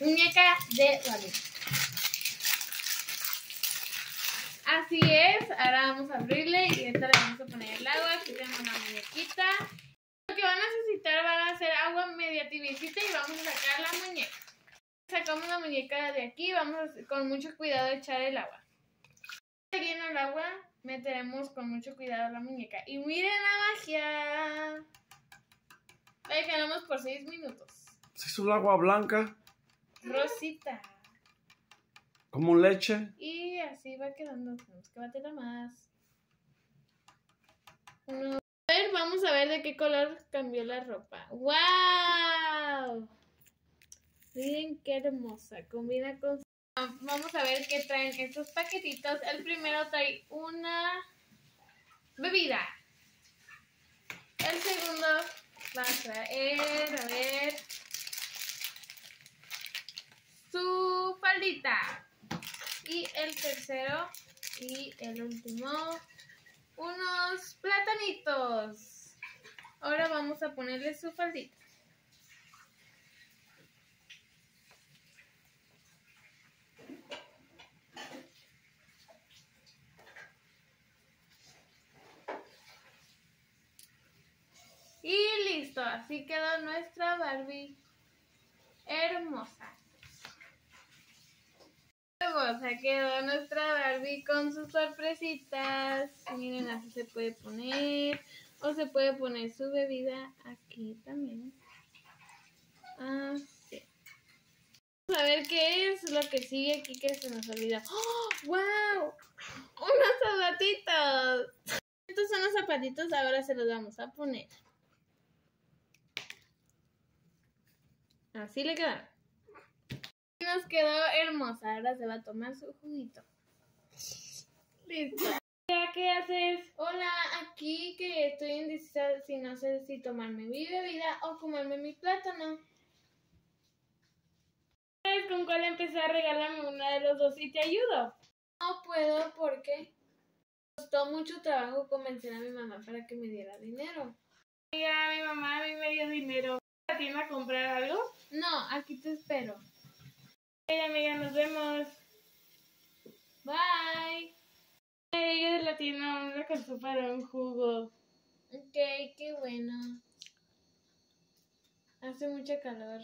muñeca de Barbie. Así es, ahora vamos a abrirle y esta le vamos a poner el agua. Aquí tenemos la muñequita. Lo que van a necesitar van a ser agua media tibiecita y vamos a sacar la muñeca. Sacamos la muñeca de aquí, vamos a, con mucho cuidado a echar el agua. Lleno el agua, meteremos con mucho cuidado la muñeca. Y miren la magia. La dejaremos por 6 minutos. ¿Es un agua blanca? Rosita. ¿Como leche? Y así va quedando. Tenemos que batirla más. A ver, vamos a ver de qué color cambió la ropa. ¡Wow! Miren qué hermosa. Combina con. Vamos a ver qué traen estos paquetitos. El primero trae una bebida. El segundo va a traer, a ver, su faldita. Y el tercero y el último, unos platanitos. Ahora vamos a ponerle su faldita. Y listo, así quedó nuestra Barbie hermosa. Hermosa quedó nuestra Barbie con sus sorpresitas. Miren, así se puede poner. O se puede poner su bebida aquí también. Así. Vamos a ver qué es lo que sigue aquí que se nos olvida. ¡Oh! ¡Wow! ¡Unos zapatitos! Estos son los zapatitos, ahora se los vamos a poner. Así le quedaron. Nos quedó hermosa. Ahora se va a tomar su juguito. Listo. ¿Qué haces? Hola, aquí que estoy indecisa si no sé si tomarme mi bebida o comerme mi plátano. ¿Sabes con cuál empezar? Regálame una de los dos y te ayudo. No puedo porque costó mucho trabajo convencer a mi mamá para que me diera dinero. Mira, mi mamá a mí me dio dinero. ¿A ti a comprar algo? No, aquí te espero. Hey, amiga, nos vemos. Bye. Ella de la tienda me alcanzó para un jugo. Ok, qué bueno. Hace mucha calor.